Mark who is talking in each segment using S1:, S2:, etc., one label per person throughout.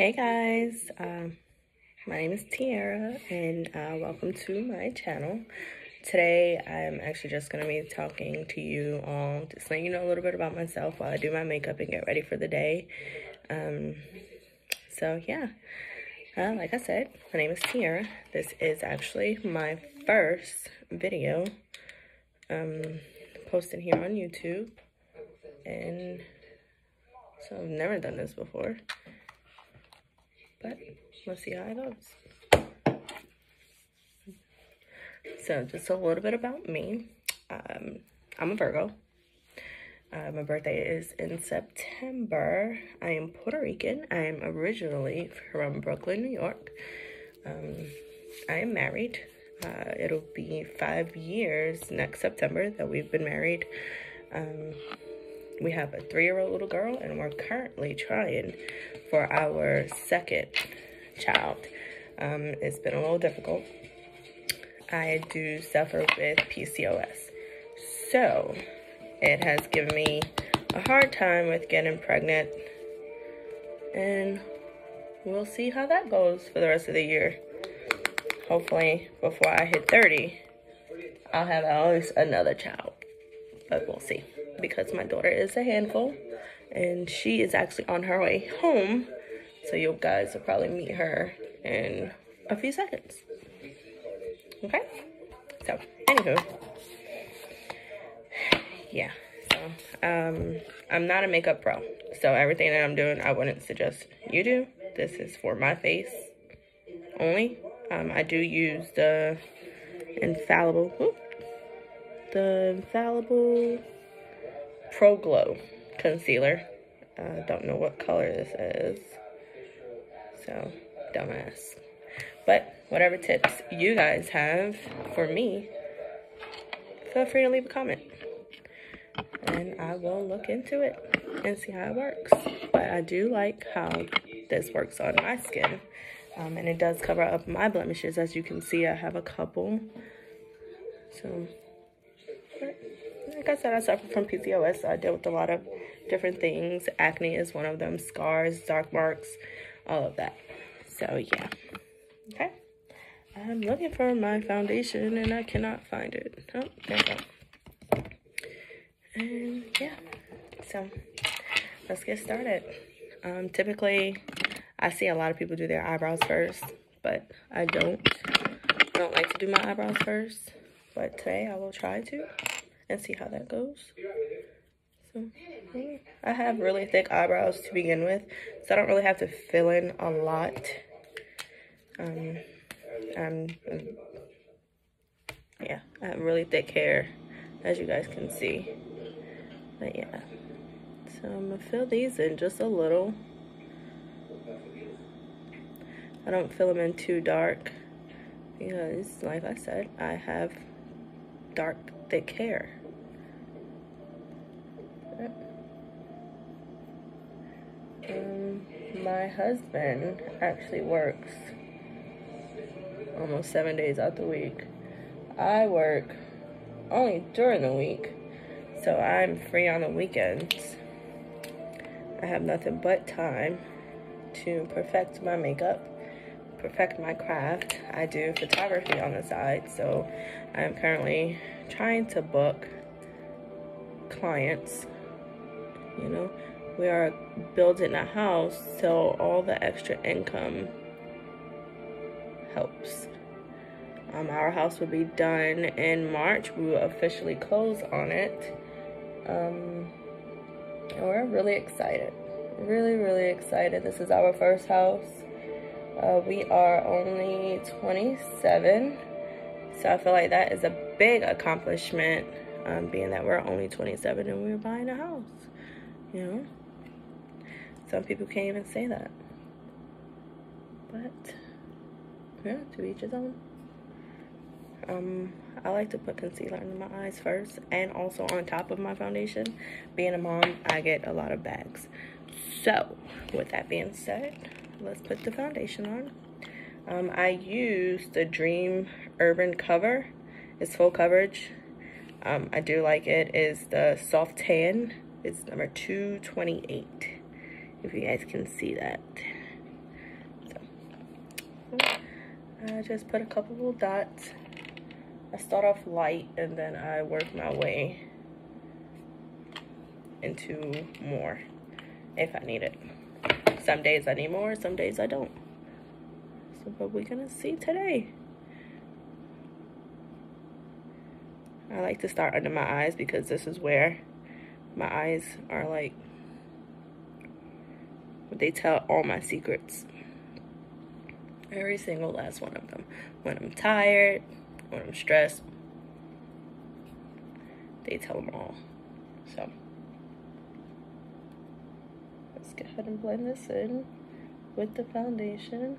S1: Hey guys, um, my name is Tiara and uh, welcome to my channel. Today I'm actually just going to be talking to you all, just letting you know a little bit about myself while I do my makeup and get ready for the day. Um, so yeah, uh, like I said, my name is Tiara. This is actually my first video um, posted here on YouTube. And so I've never done this before. But we'll see how it goes. So just a little bit about me. Um, I'm a Virgo. Uh, my birthday is in September. I am Puerto Rican. I am originally from Brooklyn, New York. Um, I am married. Uh, it'll be five years next September that we've been married. Um, we have a three-year-old little girl, and we're currently trying for our second child. Um, it's been a little difficult. I do suffer with PCOS. So, it has given me a hard time with getting pregnant. And we'll see how that goes for the rest of the year. Hopefully, before I hit 30, I'll have at least another child. But we'll see because my daughter is a handful and she is actually on her way home. So you guys will probably meet her in a few seconds. Okay? So, anywho. Yeah. So, um, I'm not a makeup pro. So everything that I'm doing, I wouldn't suggest you do. This is for my face only. Um, I do use the infallible, whoop, the infallible Pro Glow concealer. I uh, don't know what color this is. So, dumbass. But whatever tips you guys have for me, feel free to leave a comment. And I will look into it and see how it works. But I do like how this works on my skin. Um, and it does cover up my blemishes. As you can see, I have a couple. So, like I said, I suffer from PCOS. So I deal with a lot of different things. Acne is one of them. Scars, dark marks, all of that. So, yeah. Okay. I'm looking for my foundation and I cannot find it. Oh, there we go. And, yeah. So, let's get started. Um, typically, I see a lot of people do their eyebrows first, but I don't. I don't like to do my eyebrows first, but today I will try to and see how that goes. So, I have really thick eyebrows to begin with, so I don't really have to fill in a lot. Um, I'm, yeah, I have really thick hair, as you guys can see. But yeah, so I'm gonna fill these in just a little. I don't fill them in too dark because, like I said, I have dark, thick hair. Um, my husband actually works almost seven days out the week. I work only during the week, so I'm free on the weekends. I have nothing but time to perfect my makeup, perfect my craft. I do photography on the side, so I'm currently trying to book clients, you know, we are building a house, so all the extra income helps. Um, our house will be done in March. We will officially close on it. Um, and we're really excited. Really, really excited. This is our first house. Uh, we are only 27. So I feel like that is a big accomplishment, um, being that we're only 27 and we're buying a house, you know? Some people can't even say that. But, yeah, to each his own. Um, I like to put concealer under my eyes first and also on top of my foundation. Being a mom, I get a lot of bags. So, with that being said, let's put the foundation on. Um, I use the Dream Urban Cover. It's full coverage. Um, I do like it. Is the Soft Tan. It's number 228 if you guys can see that. I just put a couple dots. I start off light and then I work my way into more if I need it. Some days I need more, some days I don't. So, but we're gonna see today. I like to start under my eyes because this is where my eyes are like, they tell all my secrets. Every single last one of them. When I'm tired, when I'm stressed, they tell them all. So, let's go ahead and blend this in with the foundation.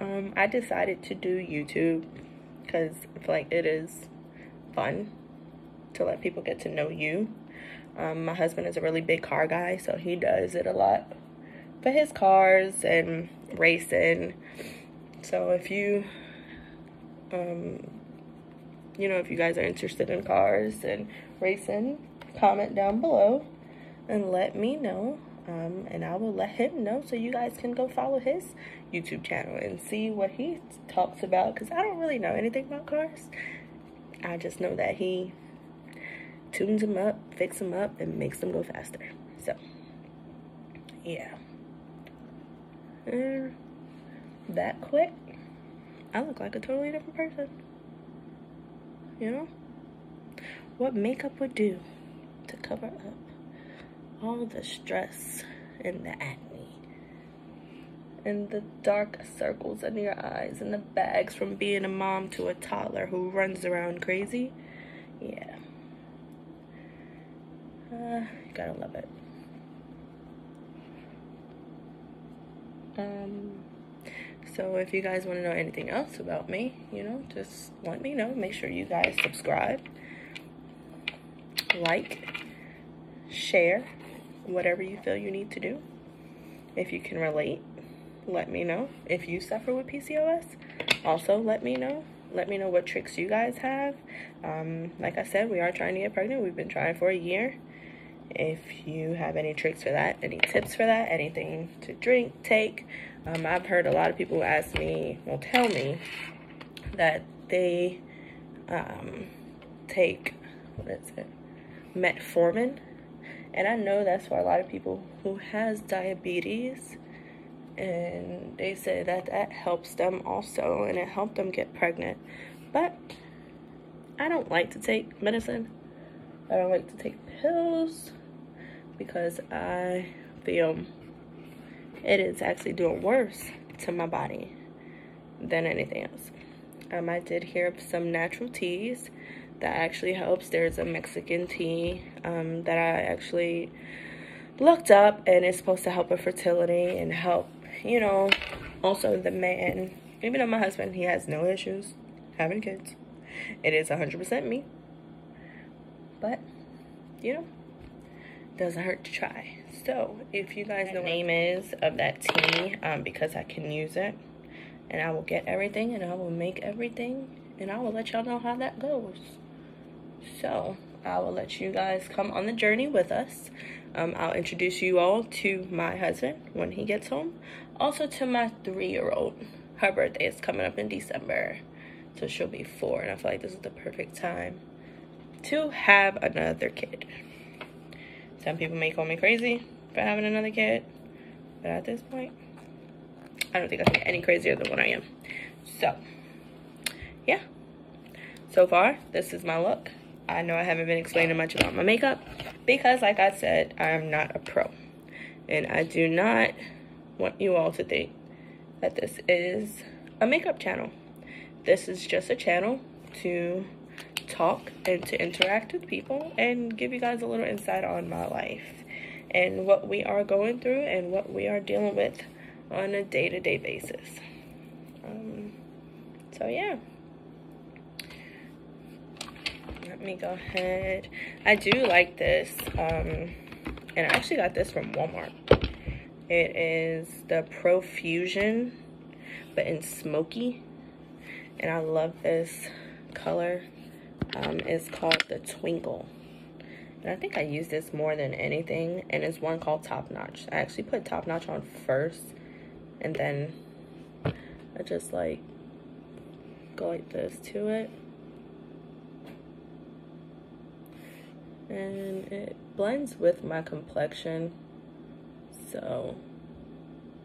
S1: Um, I decided to do YouTube because I feel like it is fun to let people get to know you. Um, my husband is a really big car guy, so he does it a lot for his cars and racing. So if you, um, you know, if you guys are interested in cars and racing, comment down below and let me know. Um, and I will let him know so you guys can go follow his YouTube channel and see what he talks about because I don't really know anything about cars. I just know that he tunes them up, fix them up, and makes them go faster. So, yeah. And that quick, I look like a totally different person. You know? What makeup would do to cover up all the stress and the acne and the dark circles under your eyes and the bags from being a mom to a toddler who runs around crazy. Yeah. Uh, gotta love it. Um, so if you guys want to know anything else about me, you know, just let me know. Make sure you guys subscribe, like, share, whatever you feel you need to do. If you can relate, let me know. If you suffer with PCOS, also let me know. Let me know what tricks you guys have. Um, like I said, we are trying to get pregnant. We've been trying for a year. If you have any tricks for that, any tips for that, anything to drink, take. Um, I've heard a lot of people ask me, will tell me that they um, take, what is it, metformin. And I know that's for a lot of people who has diabetes and they say that that helps them also and it helped them get pregnant but i don't like to take medicine i don't like to take pills because i feel it is actually doing worse to my body than anything else um, i did hear of some natural teas that actually helps there's a mexican tea um, that i actually looked up and it's supposed to help with fertility and help you know, also the man, even though my husband, he has no issues having kids. It is 100% me. But, you know, doesn't hurt to try. So, if you guys know what the name is of that tea, um, because I can use it, and I will get everything, and I will make everything, and I will let y'all know how that goes. So, I will let you guys come on the journey with us. Um, I'll introduce you all to my husband when he gets home. Also to my three-year-old. Her birthday is coming up in December. So she'll be four. And I feel like this is the perfect time to have another kid. Some people may call me crazy for having another kid. But at this point, I don't think I can get any crazier than what I am. So, yeah. So far, this is my look. I know I haven't been explaining much about my makeup because like I said, I'm not a pro. And I do not want you all to think that this is a makeup channel. This is just a channel to talk and to interact with people and give you guys a little insight on my life and what we are going through and what we are dealing with on a day-to-day basis. Um, so yeah. let me go ahead. I do like this. Um, and I actually got this from Walmart. It is the Profusion, but in smoky. And I love this color. Um, it's called the Twinkle. And I think I use this more than anything. And it's one called Top Notch. I actually put Top Notch on first. And then I just like go like this to it. And it blends with my complexion. So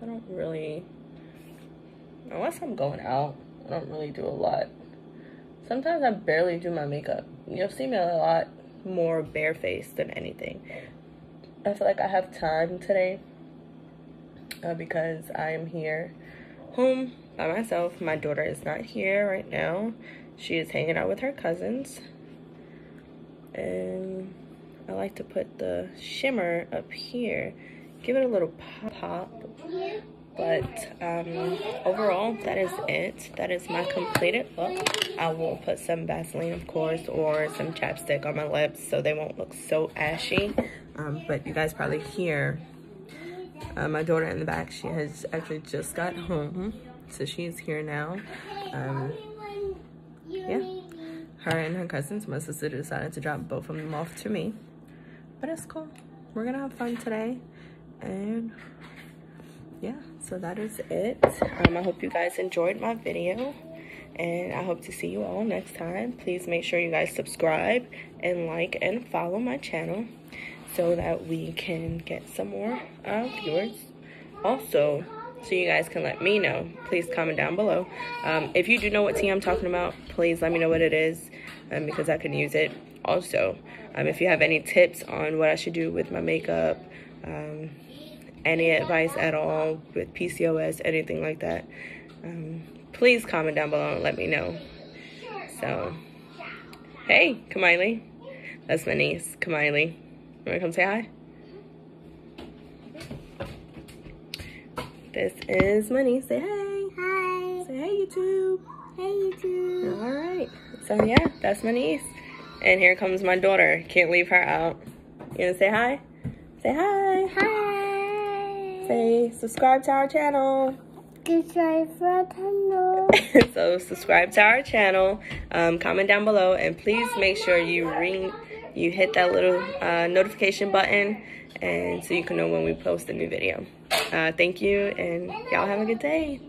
S1: I don't really, unless I'm going out, I don't really do a lot. Sometimes I barely do my makeup. You'll see me a lot more barefaced than anything. I feel like I have time today uh, because I am here home by myself. My daughter is not here right now. She is hanging out with her cousins. And I like to put the shimmer up here. Give it a little pop. But um, overall, that is it. That is my completed look. I will put some Vaseline, of course, or some chapstick on my lips so they won't look so ashy. Um, but you guys probably hear uh, my daughter in the back. She has actually just got home. So she's here now. Um, yeah. Her and her cousins, my sister decided to drop both of them off to me. But it's cool. We're to have fun today. And yeah, so that is it. Um, I hope you guys enjoyed my video. And I hope to see you all next time. Please make sure you guys subscribe and like and follow my channel so that we can get some more uh, viewers. Also, so you guys can let me know, please comment down below. Um, if you do know what tea I'm talking about, please let me know what it is um, because I can use it. Also, um, if you have any tips on what I should do with my makeup, um, any advice at all with PCOS, anything like that, um, please comment down below and let me know. So, hey, Kamiley. That's my niece, Kamiley. You wanna come say hi? This is my niece. Say hey.
S2: Hi.
S1: Say hey, YouTube.
S2: Hey, YouTube.
S1: All right. So, yeah, that's my niece. And here comes my daughter. Can't leave her out. You gonna say hi? Say hi.
S2: Hi.
S1: Say subscribe to our channel.
S2: Subscribe for channel.
S1: so subscribe to our channel. Um, comment down below, and please make sure you ring, you hit that little uh, notification button, and so you can know when we post a new video. Uh, thank you, and y'all have a good day.